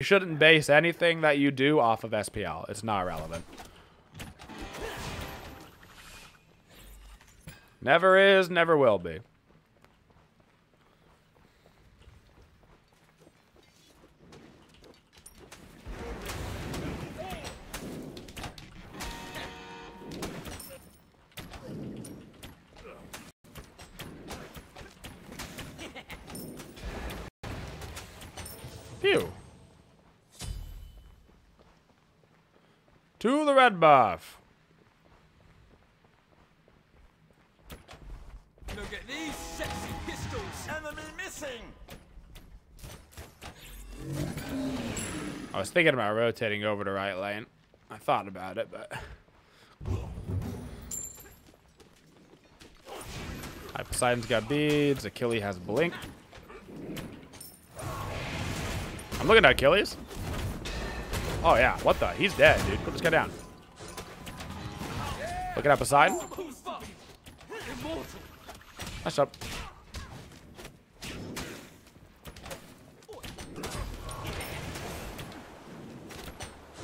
You shouldn't base anything that you do off of SPL. It's not relevant. Never is, never will be. I was thinking about rotating over to right lane. I thought about it, but. Poseidon's got beads. Achilles has blink. I'm looking at Achilles. Oh, yeah. What the? He's dead, dude. Put this guy down. Looking at Poseidon. Nice up.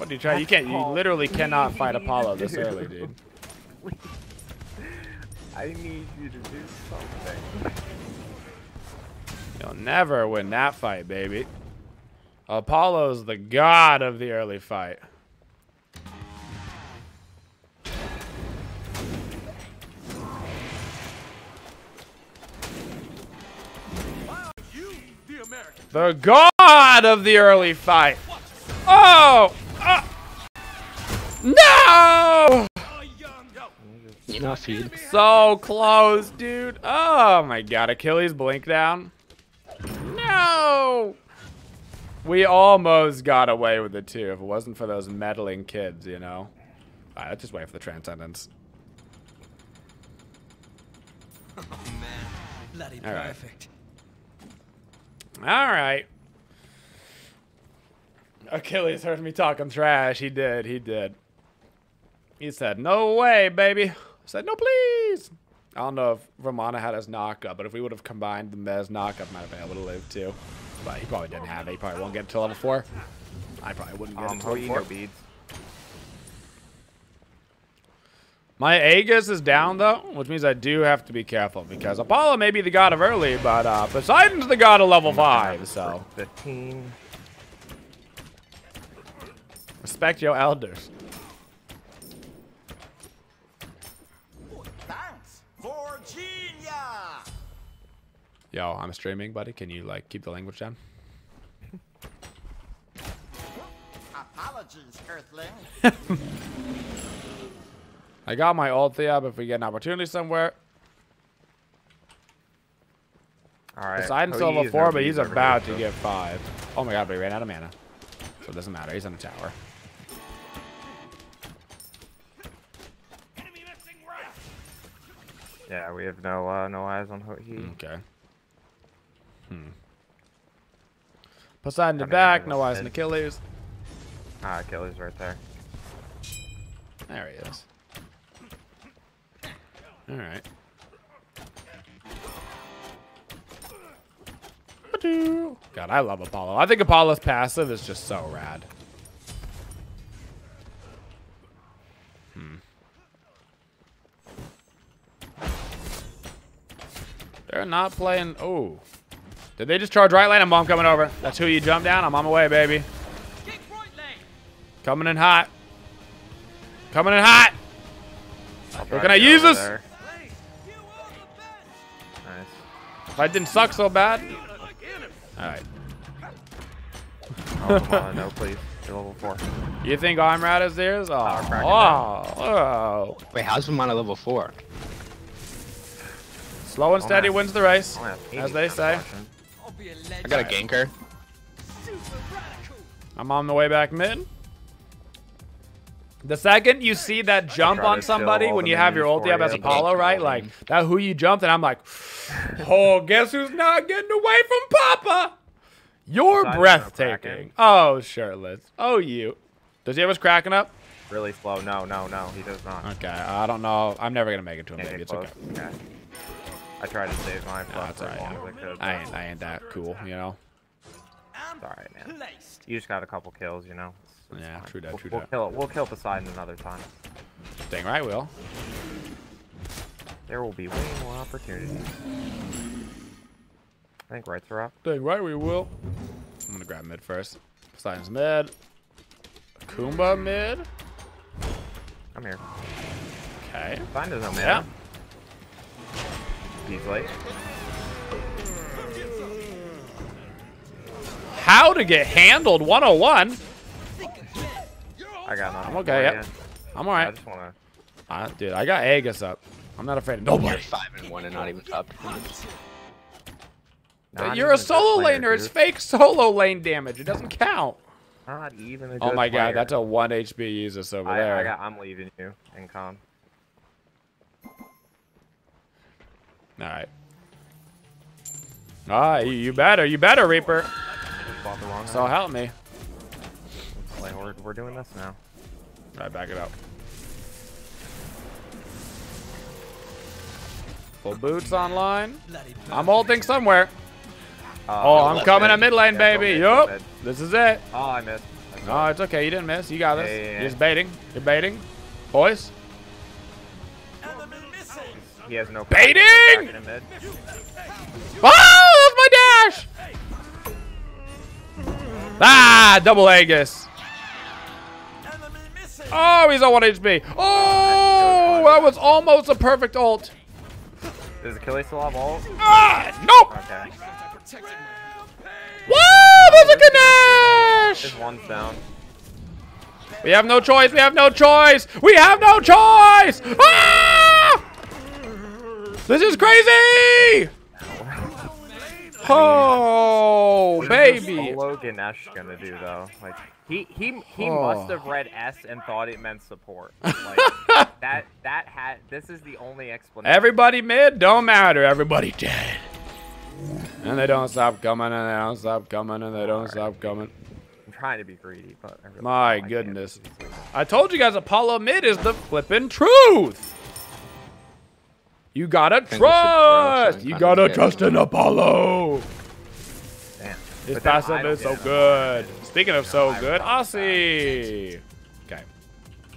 What do you try? You can't. You literally cannot fight Apollo this early, dude. I need you to do something. You'll never win that fight, baby. Apollo's the god of the early fight. The The god of the early fight. Oh! No! Are young. You know, feed. So close, dude. Oh my god. Achilles blink down. No! We almost got away with it too if it wasn't for those meddling kids, you know? Alright, let's just wait for the transcendence. Oh man, bloody All right. perfect. Alright. Achilles heard me talking trash. He did, he did. He said, no way, baby. I said, no, please. I don't know if Romana had his knockup, but if we would have combined the Mez knockup, might have been able to live too. But he probably didn't have it. He probably won't get to level four. I probably wouldn't get Um, it to level you four. no beads? My Aegis is down though, which means I do have to be careful because Apollo may be the god of early, but uh, Poseidon's the god of level five. So 15. respect your elders. Yo, I'm streaming, buddy. Can you like keep the language down? Apologies, Earthling. I got my ulti up if we get an opportunity somewhere. All right. Poseidon's who still you level four, but he's about to get five. Oh my god, but he ran out of mana. So it doesn't matter. He's in the tower. Enemy missing right. Yeah, we have no uh, no eyes on He. Okay. Hmm. Poseidon to Kinda back, no eyes on Achilles. Ah, Achilles right there. There he is. Alright. God, I love Apollo. I think Apollo's passive is just so rad. Hmm. They're not playing. Oh. Did they just charge right lane? I'm bomb coming over. That's who you jump down. I'm on my way, baby. Kick right lane. Coming in hot. Coming in hot. I'll We're gonna use this. there. Lane, you are the best. Nice. If I didn't suck so bad. Alright. Oh, come on, no, please. You're level four. You think I'm rad as theirs? Oh, Power crack it oh, oh. Wait, how's Vermont level four? Slow and steady wins the race, I only have 80 as they say. caution. I'll be a legend. I got a ganker. Super. I'm on the way back mid. The second you see that jump on somebody when you have your minions ulti up as. Apollo, right? Like that who you jumped, and I'm like, oh, guess who's not getting away from Papa? You're Poseidon's no breathtaking. Kraken. Oh, shirtless. Oh, you. Does he have us cracking up? Really slow. No, no, no. He does not. Okay, I don't know. I'm never gonna make it to him, Can't baby. It's okay. okay. I tried to save my Nah, buff it's for as alright. long as I could. I ain't, I ain't that cool, you know. And alright, man. placed. You just got a couple kills, you know. It's- it's Yeah, fine. true that, We'll, true we'll that. kill it. We'll kill Poseidon another time. Dang right, Will. There will be way more opportunities. I think rights are up. Dang right, we will. I'm gonna grab mid first. Poseidon's mid. Kumba mid. I'm here. Okay. Find his own man. Yeah. How to get handled 101. I got nothing. I'm okay, yep. I'm I alright. just wanna. Uh, dude, I got Aegis up. I'm not afraid of nobody. You're five and one and not even top. Not You're a solo player, laner. It's fake solo lane damage. It doesn't count. Not even a Oh my player. god, that's a 1 HP Jesus over I, there. I got, I'm leaving you in con. Alright. Ah, you, you better. You better, Reaper. So help me. Like, we're, we're doing this now. Alright, back it up. Full boots online. I'm holding somewhere. Uh, Oh, I'm coming at mid lane, Yeah, baby. Yup. mid. This is it. Oh, I missed. No, saw it's okay. You didn't miss. You got this. Yeah, yeah. You're just baiting. You're baiting. Boys. He has no. Baiting! Back in mid. Oh, that's my dash! Ah, double Aegis. Oh, he's on 1 HP. Oh, that was almost a perfect ult. Does Achilles still have ult? Ah, nope. Okay. Whoa, there's a Ganesh. His one's down. We have no choice. We have no choice. We have no choice. Ah! This is crazy. Oh, baby. Solo Ganesh gonna do though? Like he he he Oh. must have read S and thought it meant support. Like that that had this is the only explanation. Everybody mid, don't matter. Everybody dead. And they don't stop coming, and they don't stop coming, and they don't stop coming. I'm trying to be greedy, but really My goodness. I told you guys Apollo mid is the flippin' truth. You gotta think we should throw trust. You gotta trust in Apollo. Damn. His But then passive is so good. Speaking of so good, love Asi. Okay,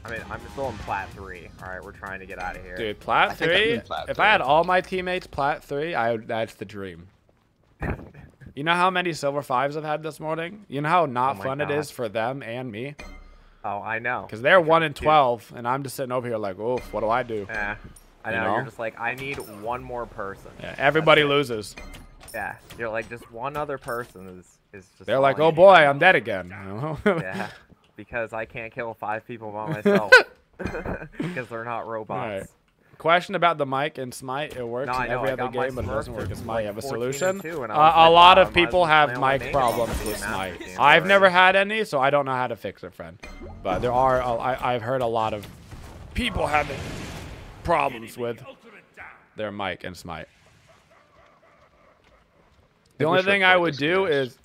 I mean, I'm still in plat three. All right, we're trying to get out of here. dude, plat I think I'm three. plat If three. I had all my teammates plat three, I that's the dream. You know how many silver fives I've had this morning? You know how not Oh fun it God. is for them and me? Oh, I know. Because they're one in twelve, and I'm just sitting over here like, oof, what do I do? Yeah. I You know, know? You're just like, I need one more person. Yeah, everybody loses. Yeah. You're like, just one other person is is just. They're like, oh boy, I'm dead again. Yeah. Because I can't kill five people by myself. Because they're not robots. Alright. Question about the mic and Smite. It works No, in every other game, but it doesn't work in Smite. like, you have a solution? 2, Uh, was a lot of I might as people have play on my mic problems with and be a master Smite. I've never had any, so I don't know how to fix it, friend. But there are, I, I've heard a lot of people having problems with their mic and Smite. The only thing I would do first. is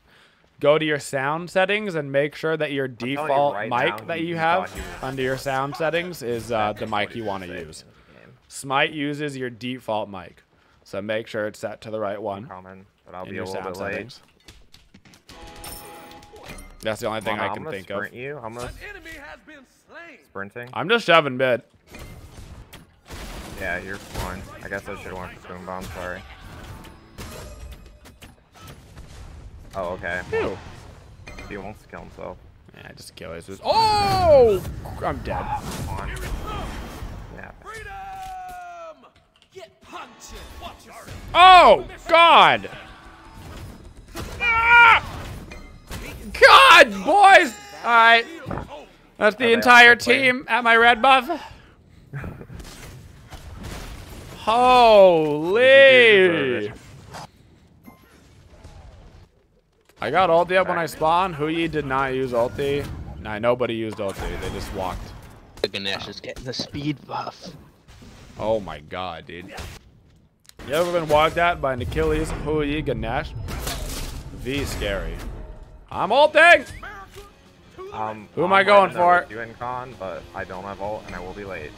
go to your sound settings and make sure that your telling you default right mic now, that you have thought under your sound settings is uh, the mic you want to use. Smite uses your default mic, so make sure it's set to the right one Coming, but I'll in be a your little sound bit late. settings. That's the only thing Hold on, I I'm can gonna think of. you. I'm gonna enemy has been slain. sprinting. I'm just shoving mid. Yeah, you're fine. I guess I should have went for boom bomb. Sorry. Oh, okay. Ew. He wants to kill himself. Yeah, just kill his. Oh, I'm dead. Come on. Yeah. Freedom! Get punctured. Watch yourself. Oh God. Ah! God, boys. All right, that's the entire team at my red buff. Holy. I got ulti up when I spawned. Hou Yi did not use ulti. Nah, nobody used ulti. They just walked. The Ganesh is getting the speed buff. Oh my god, dude. You ever been walked at by an Achilles, Hou Yi, Ganesh? V scary. I'm ulting! Um, Who am I'm I going for? You and Con, but I don't have ult, and I will be late.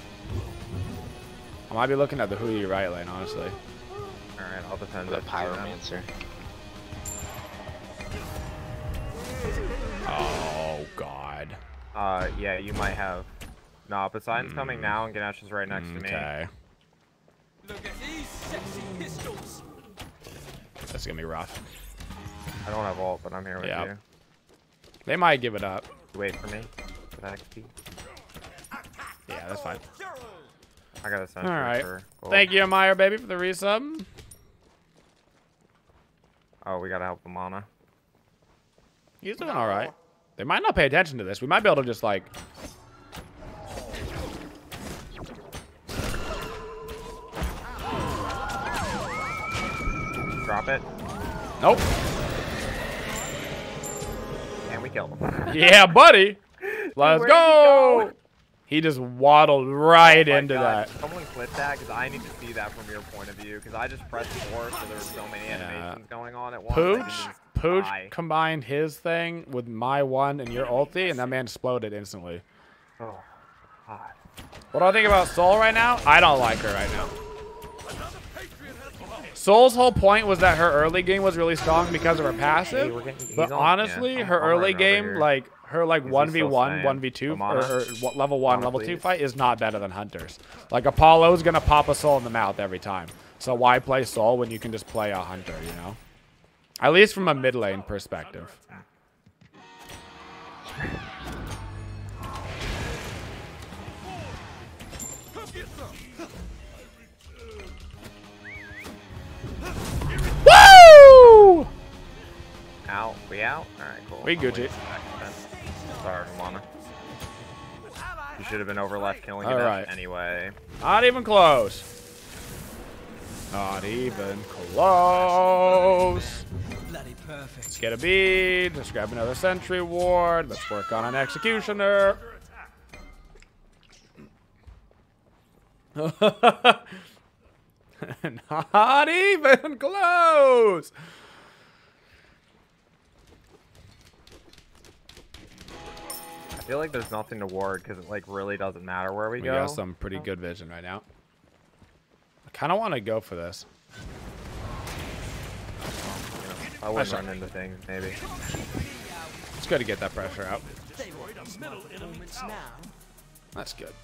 I might be looking at the Hou Yi right lane, honestly. All right, I'll defend The it. pyromancer. Oh God. Uh, yeah, you might have. No, Poseidon's coming now, and Ganesh is right next to me. Okay, Look at these sexy pistols. that's gonna be rough. I don't have ult, but I'm here with Yeah. you. They might give it up. Wait for me. For that XP. Yeah, that's fine. I got a sentry All right. for gold. Thank you, Meyer, baby, for the resub. Oh, we gotta help the mana. He's doing all right. They might not pay attention to this. We might be able to just like. Drop it, Nope. and we kill them. Yeah, buddy. Let's where did he go. go? He just waddled right Oh into God, that. Someone clip that because I need to see that from your point of view. Because I just pressed four, so there were so many animations going on at once. Pooch, Pooch die. combined his thing with my one and your ulti, and that man exploded instantly. Oh, God. What do I think about Sol right now? I don't like her right now. Sol's whole point was that her early game was really strong because of her passive. we're getting- But on- honestly, yeah, her early game, like her like one v one, one v two, or, Amana? or what- level one, Amana, level two fight is not better than Hunter's. Like Apollo's gonna pop a Sol in the mouth every time. So why play Sol when you can just play a Hunter? You know, at least from a mid lane perspective. Woo! Out. We out? Alright, cool. We I'll Sorry, Mana. You should have been over left killing it Alright. anyway. Not even close. Not even close. Bloody perfect. Let's get a bead. Let's grab another sentry ward. Let's work on an executioner. Not even close. Feel like there's nothing to ward because it like really doesn't matter where we, We go. We got some pretty oh. good vision right now. I kind of want to go for this. I wouldn't Nice run into things, maybe. It's good to get that pressure out. They want these my performance now. That's good.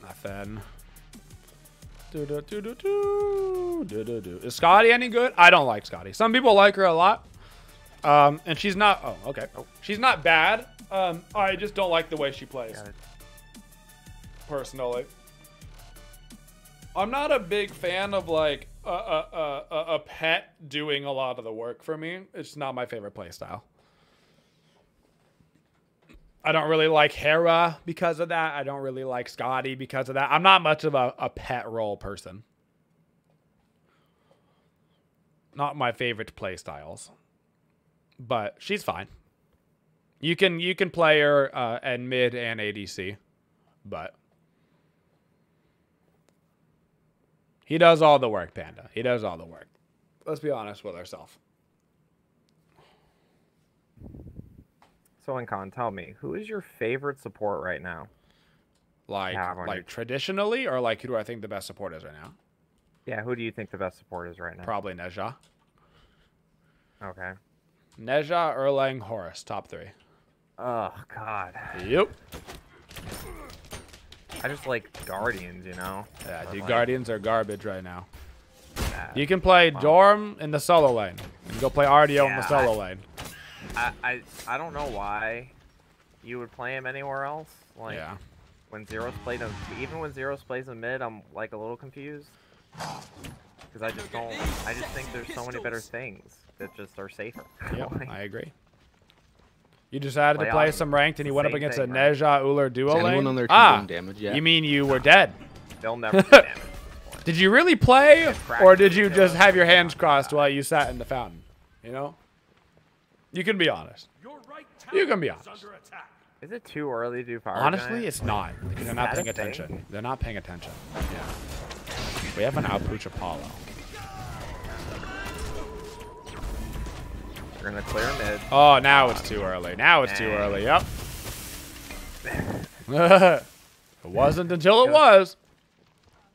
Nothing. Do, do, do, do, do, do, do, do. Is Skadi any good? I don't like Skadi. Some people like her a lot. Um, and she's not. Oh, okay. She's not bad. Um, I just don't like the way she plays. Personally, I'm not a big fan of like a, a, a, a- pet doing a lot of the work for me. It's not my favorite play style. I don't really like Hera because of that. I don't really like Skadi because of that. I'm not much of a, a pet role person. Not my favorite play styles. But she's fine. You can you can play her uh, at mid and ADC, but he does all the work, Panda. He does all the work. Let's be honest with ourselves. So, Incon, tell me, who is your favorite support right now? Like Yeah, I'm on like your- traditionally, or like who do I think the best support is right now? Yeah, who do you think the best support is right now? Probably Ne Zha. Okay. Ne Zha, Erlang, Horus, top three. Oh God. Yep. I just like Guardians, you know. Yeah, dude, like, Guardians are garbage right now. nah. You can play Dorm in the solo lane, and go play RDO in the solo I- lane. I, I I don't know why you would play him anywhere else. Like yeah. when Zeros played him, even when Zeros plays a mid, I'm like a little confused. Because I just don't. I just think there's so many better things that just are safer. Yep, Like, I agree. You decided to Play play on some ranked, and you went up against thing, a right? Neja Ullr duo Is anyone lane. on their team ah, damage yet? you mean you were dead? they'll never do damage. at this point. Did you really play, or did you just have your hands crossed while you sat in the fountain? You know. You can be honest. You can be honest. Is it too early to do fire? Honestly, Giant? it's not. Because they're not that a paying thing? attention. They're not paying attention. Yeah. We have an outpooch Apollo. We're gonna clear mid. Oh, now it's too early. Now it's too early. Yep. it wasn't until it was.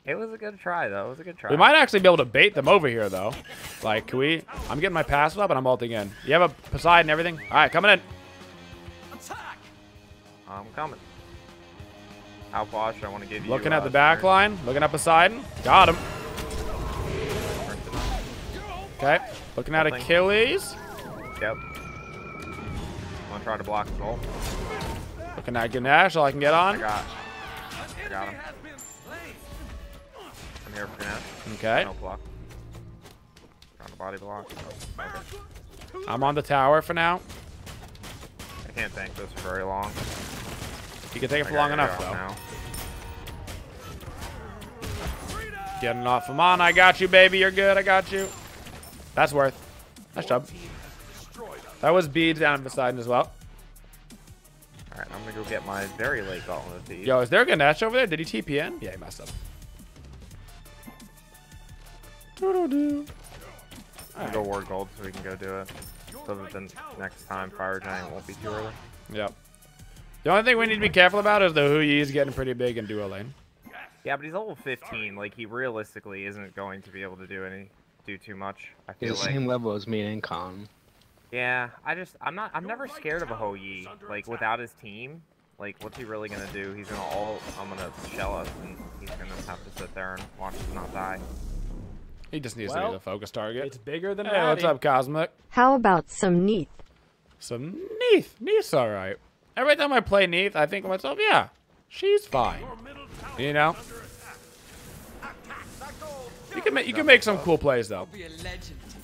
It was a good try, though. It was a good try. We might actually be able to bait them over here, though. Like, can we? I'm getting my passive up and I'm ulting in. You have a Poseidon and everything? All right, coming in. Attack! I'm coming. Outwash, I want to give you. Looking uh, at the back Cinders. line. Looking at Poseidon. Got him. Okay. Looking at Something. Achilles. Yep. I'm gonna try to block his ult. Looking at Ganesh. All I can get I on. got. I got him. I'm here for Ganesh. Okay. No block. Trying to body block. Okay. I'm on the tower for now. I can't tank this for very long. You can take it for long enough, though. Now. Getting off him on. I got you, baby. You're good. I got you. That's worth. Nice job. That was beads down in Poseidon as well. Alright, I'm gonna go get my very late gauntlet of these. Yo, is there a Ganesh over there? Did he TP in? Yeah, he messed up. Doo-doo-doo. I'll go ward gold so we can go do it. So that the next time Fire Giant won't be too early. Yep. The only thing we need to be careful about is the Hou Yi is getting pretty big in duo lane. Yeah, but he's level 15. Like he realistically isn't going to be able to do any do too much. I He's feel the same level as me and Con. Yeah, I just I'm not I'm never scared of a Hou Yi. Like without his team, like what's he really gonna do? He's gonna all I'm gonna shell us and he's gonna have to sit there and watch us not die. He just needs to be the focus target. It's bigger than Hey, what's up, Cosmic? How about some Neith? Some Neith. Neith's alright. Every time I play Neath, I think to myself, yeah, she's fine. You know? You can, ma- you can make some cool plays, though.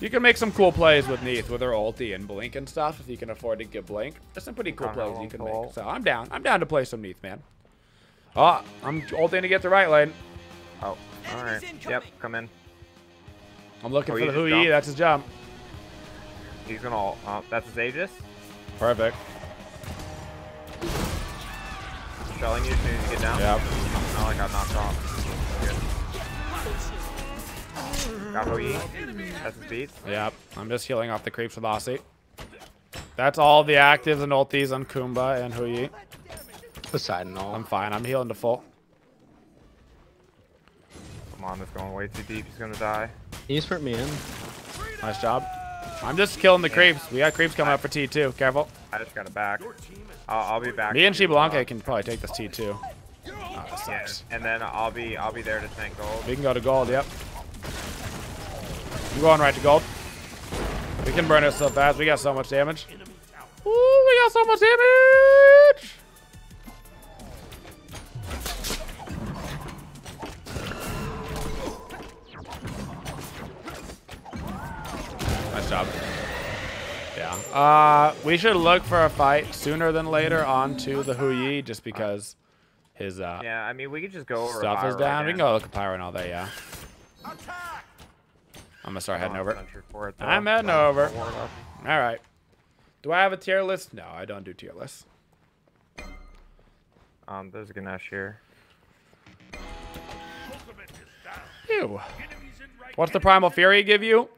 Be a legend. You can make some cool plays with Neith with her ulti and blink and stuff if you can afford to get blink. There's some pretty cool plays you can make. So I'm down. I'm down to play some Neith, man. Oh, I'm ulting to get the right lane. Oh, alright. Yep, come in. I'm looking Oh, for the Hou Yi. That's his jump. He's gonna all uh, that's his Aegis. Perfect. Shelling you as soon as you get down. Yep. Oh, I got knocked off. Good. Got Ho That's his beats. Yep. I'm just healing off the creeps with Asi. That's all the actives and ulties on Kumba and Hou Yi. Poseidon all. I'm fine. I'm healing to full. Come on, this going way too deep. He's gonna die. Can you sprint me in? Nice job. I'm just killing the creeps. We got creeps coming up for T2. Careful. I just got it back. I'll, I'll be back. Me and to, uh, can probably take this T2. Oh, that Yeah, and then I'll be I'll be there to tank gold. We can go to gold, yep. I'm going right to gold. We can burn it so fast. We got so much damage. Ooh, we got so much damage! Nice job. Yeah. Uh, we should look for a fight sooner than later onto the Hou Yi just because his uh, Yeah, I mean we could just go over. stuff is Pyro down. We can go look at Pyro and all that, yeah. I'm gonna start heading over. for it, though. I'm heading over. All right. Do I have a tier list? No, I don't do tier lists. Um, there's a Ganesh here. Ew. What's the Primal Fury give you?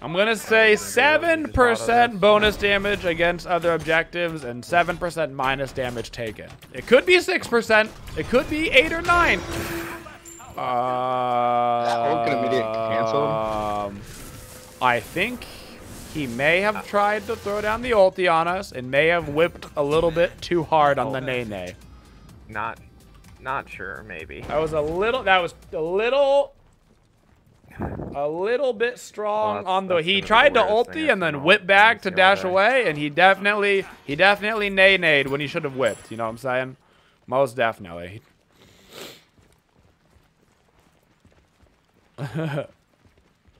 I'm gonna say seven percent bonus damage against other objectives and seven percent minus damage taken. It could be six percent. It could be eight or nine. Uh, one can immediate cancel? Um, I think he may have tried to throw down the ulti on us and may have whipped a little bit too hard on the Nene. Not, not sure. Maybe. That was a little. That was a little. A little bit strong Well, on the. He tried the to weirdest ulti and then seen whip back to dash day. away, and he definitely, he definitely nay nayed when he should have whipped. You know what I'm saying? Most definitely.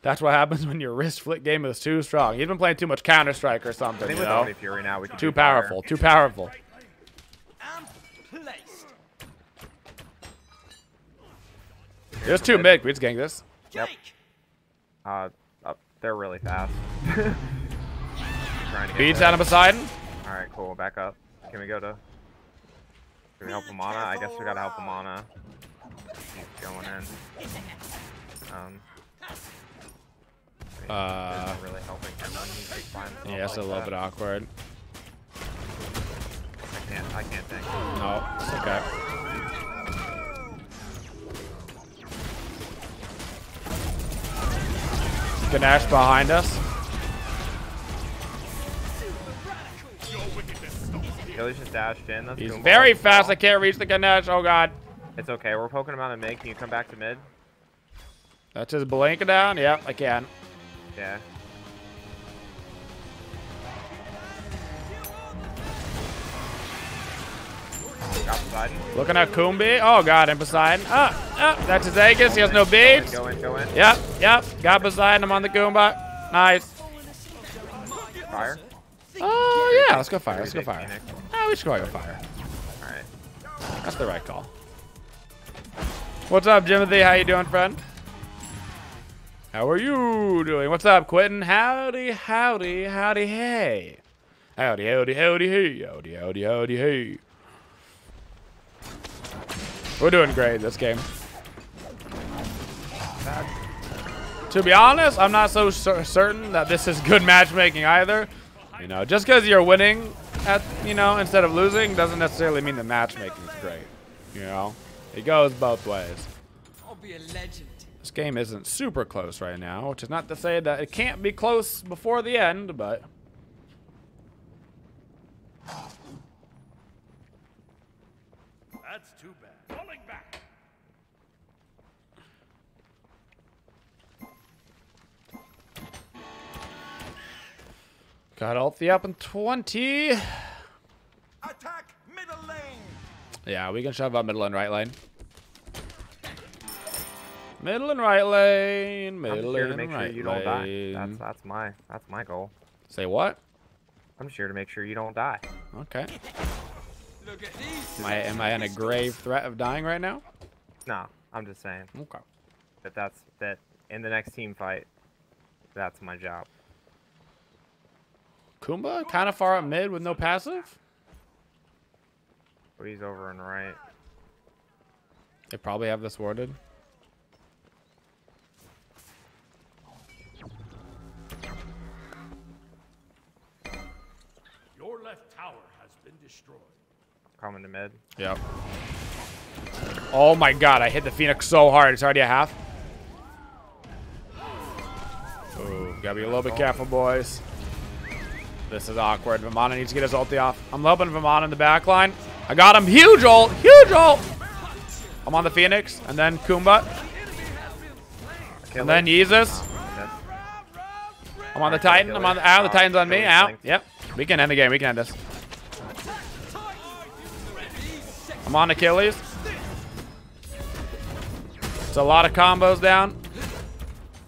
That's what happens when your wrist flick game is too strong. You've been playing too much Counter Strike or something. You know, Fury now we can too do fire. powerful. Too powerful. There's two mid. We just gank this. Yep. Uh, uh, they're really fast. Trying to get Beats out of Poseidon. All right, cool. Back up. Can we go to? Can we help Amana? I guess we gotta help Amana. He's going in. Um. Uh, really helping him when he's big by himself Yeah, it's a little that. bit awkward. I can't. I can't tank. No, it's okay. Ganesh behind us. Achilles just dashed in. That's He's very fast. I can't reach the Ganesh. Oh god. It's okay. We're poking him out in mid. Can you come back to mid? That's his blink down. Yep, I can. Yeah. Got Poseidon. Looking at Kumbi. Oh god, and Poseidon. Ah, ah, that's his Aegis. He has no beads. Go in, go in. Yep, yep. Got Poseidon. I'm on the Goomba. Nice. Fire. Oh yeah, let's go fire. Let's go fire. Ah, we should go fire. Alright. That's the right call. What's up, Jimothy? How you doing, friend? How are you doing? What's up, Quentin? Howdy, howdy, howdy, hey. Howdy, howdy, howdy, hey. Howdy, howdy, howdy, hey. We're doing great this game. To be honest, I'm not so cer- certain that this is good matchmaking either. You know, just because you're winning at, you know, instead of losing doesn't necessarily mean the matchmaking is great. You know, it goes both ways. I'll be a legend. This game isn't super close right now, which is not to say that it can't be close before the end, but That's too bad. Falling back. got Althea up in 20. Attack middle lane. Yeah, we can shove up middle and right lane. Middle and right lane, Middle I'm just here to and make sure right you don't die. That's that's my that's my goal. Say what? I'm just here to make sure you don't die. Okay. Look at these. Am I, am I in a grave threat of dying right now? No, I'm just saying Okay. that that's that in the next team fight, that's my job. Kumba kind of far up mid with no passive. But he's over and right. They probably have this warded. Destroyed. Coming to mid. Yep. Oh my god, I hit the Phoenix so hard. It's already a half. Ooh, gotta be a little bit careful, boys. This is awkward. Vimana needs to get his ulti off. I'm helping Vimana in the back line. I got him. Huge ult. Huge ult. I'm on the Phoenix. And then Kumba. And then Yeezus. I'm on the Titan. I'm on the, ow, the Titan's on me. Achilles ah. Out. Yep. We can end the game. We can end this. I'm on Achilles. It's a lot of combos down.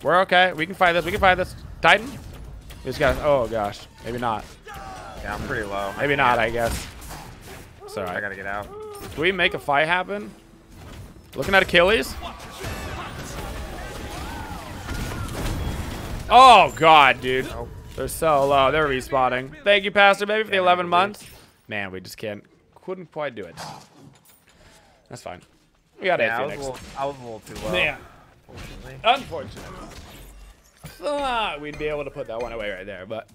We're okay. We can fight this. We can fight this. Titan. We just got. Oh gosh. Maybe not. Yeah, I'm pretty low. Maybe not. I guess. It's I gotta get out. Do we make a fight happen? Looking at Achilles. Oh god, dude. Nope. They're so low. They're respawning. Thank you, Pastor Baby, for the 11 maybe. months. Man, we just can't, couldn't quite do it. That's fine. We got Yeah, I a was, a little, I was a little too low. Man, Unfortunately. unfortunately. Thought we'd be able to put that one away right there, but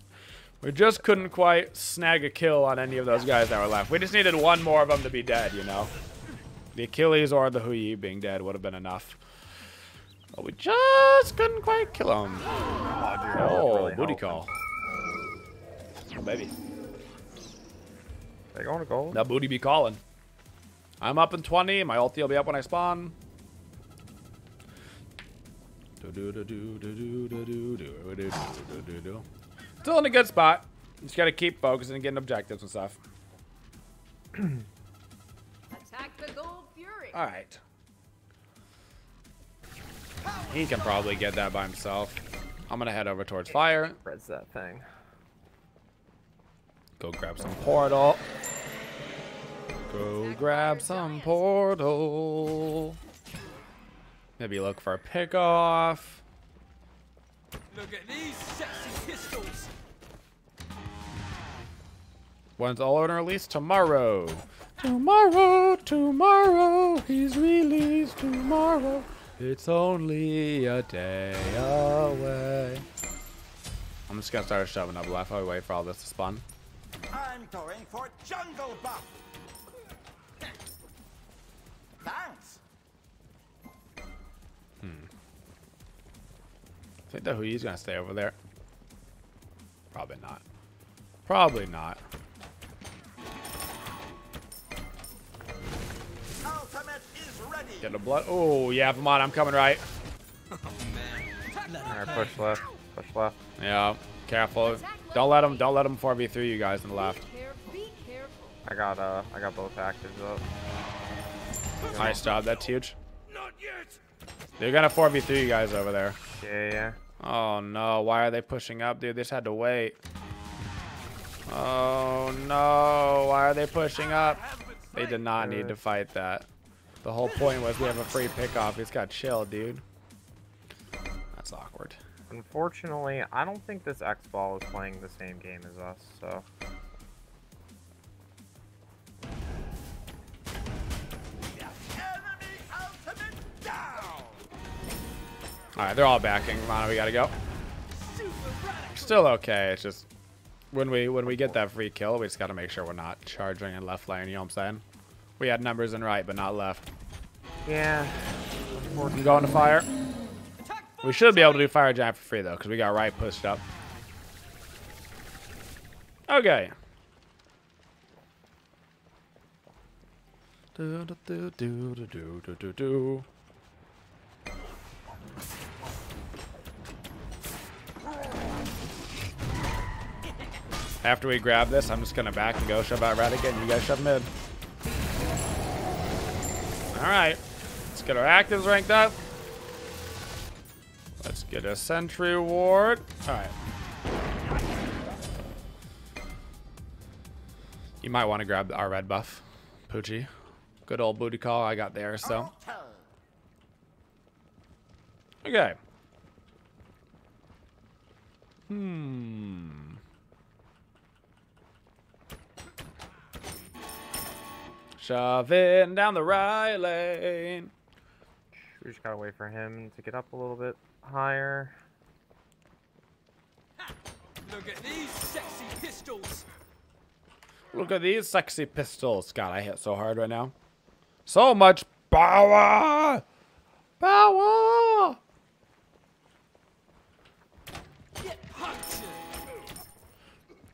we just couldn't quite snag a kill on any of those guys that were left. We just needed one more of them to be dead, you know? The Achilles or the Hou Yi being dead would have been enough. But we just couldn't quite kill him. Oh, dude, Oh, really booty helping. call. Oh, baby. They going to gold? That booty be calling. I'm up in 20. My ulti will be up when I spawn. Still in a good spot. Just gotta keep focusing and getting objectives and stuff. Attack the Gold Fury. All right. He can probably get that by himself. I'm gonna head over towards fire. Red's that thing. Go grab some portal. Go grab some portal. Maybe look for a pick off. Look at these sexy pistols. When's all order released? Tomorrow. Tomorrow, tomorrow. He's released tomorrow. It's only a day away. I'm just gonna start shoving up left while we wait for all this to spawn. I'm going for jungle buff. Thanks. Hmm. I think that Hou Yi's gonna stay over there. Probably not. Probably not. Get the blood. Oh, yeah, Vermont, I'm coming right. Oh, Alright, push left. Push left. Yeah, careful. Don't let them. Don't let them 4v3 you guys in the left. I got uh, I got both active though. Nice job. That's huge. Not yet. They're gonna 4v3 you guys over there. Yeah, yeah. Oh no, why are they pushing up, dude? They just had to wait. Oh no, why are they pushing up? They did not need to fight that. The whole point was we have a free pickoff. He's got chill, dude. That's awkward. Unfortunately, I don't think this X ball is playing the same game as us, so Alright, they're all backing. Mono, we gotta go. Still okay. It's just when we when we get that free kill, we just gotta make sure we're not charging in left lane, you know what I'm saying? We had numbers in right, but not left. yeah. I'm going to fire. We should be able to do fire giant for free though, because we got right pushed up. Okay. Do, do, do, do, do, do, do, do, After we grab this, I'm just gonna back and go shove out red again. You guys shove mid. All right. Let's get our actives ranked up. Let's get a sentry ward. All right. You might want to grab our red buff, Poochie. Good old booty call I got there, so. Okay. Hmm. Shoving down the right lane. We just gotta wait for him to get up a little bit higher. Look at these sexy pistols. Look at these sexy pistols. God, I hit so hard right now. So much power! Power!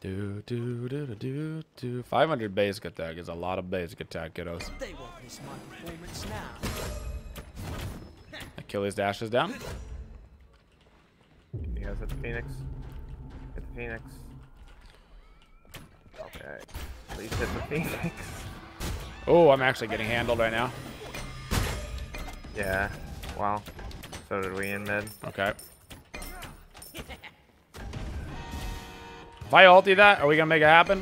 Do, do, do, do, do, do. 500 basic attack is a lot of basic attack, kiddos. They won't miss my performance now. Achilles dashes down. You guys hit the Phoenix. Hit the Phoenix. Okay. Please hit the Phoenix. Oh, I'm actually getting handled right now. Yeah. Well, so did we in mid. Okay. If I ulti that, are we gonna make it happen?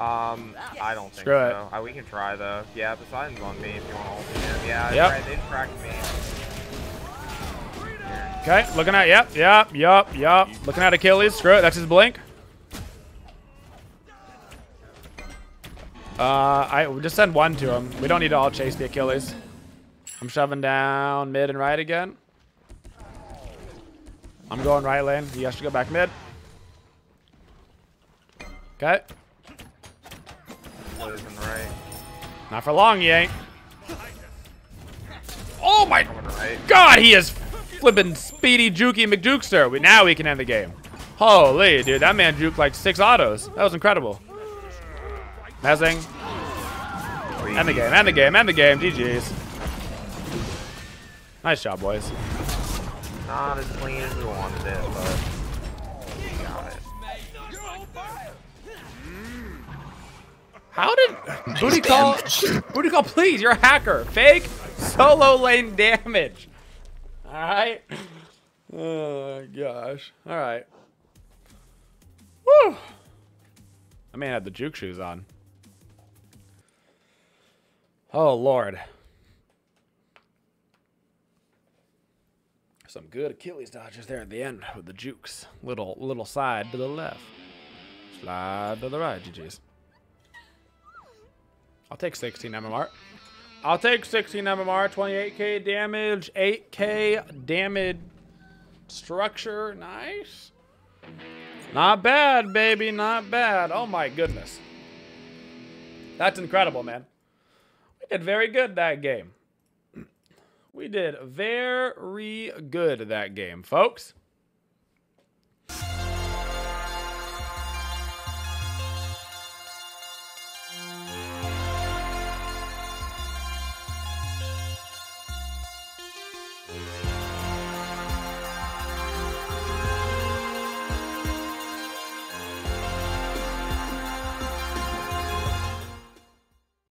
Um, I don't think Screw it. so. Uh, we can try though. Yeah, Poseidon's on me if you want to ult him. Yeah, Yep. right. They tracked me. Okay, looking at, yep, yep, yep, yep. Looking at Achilles. Screw it, that's his blink. Uh, I we'll just send one to him. We don't need to all chase the Achilles. I'm shoving down mid and right again. I'm going right lane. He has to go back mid. Okay. Right. Not for long, he ain't. Oh my right. god, he is flipping speedy jukey McJukester. We, now we can end the game. Holy, dude, that man juked like six autos. That was incredible. Messing. End the game, end the game, end the game. GG's. Nice job, boys. Not as clean as we wanted it, but How did Booty Call, Booty Call, please, you're a hacker. Fake solo lane damage. All right. Oh, gosh. All right. Woo. That man had the juke shoes on. Oh, Lord. Some good Achilles dodges there at the end with the jukes. Little little side to the left. Slide to the right, GG's. I'll take 16 MMR. I'll take 16 MMR, 28k damage, 8k damage structure. Nice. Not bad, baby. Not bad. Oh my goodness. That's incredible, man. We did very good that game. We did very good that game, folks.